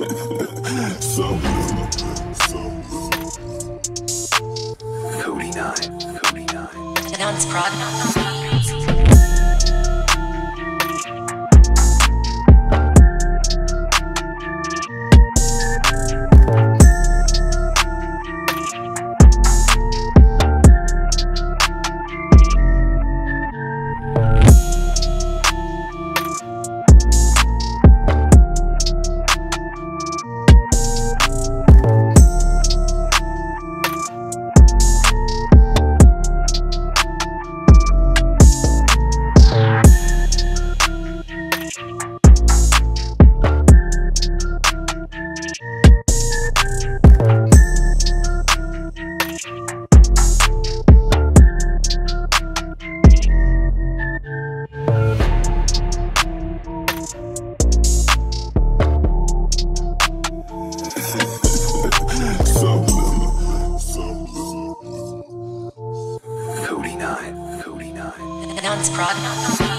Cody 9, Cody 9. Announce prod. Prognon's Prognon's.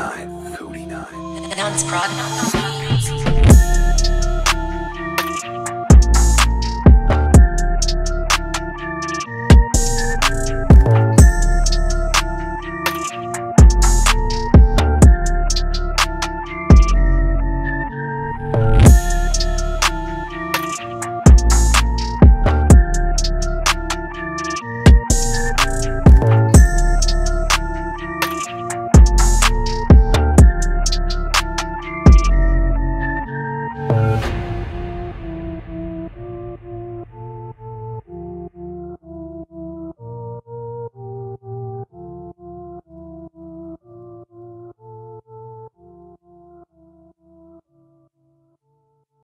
49, 49. Announce.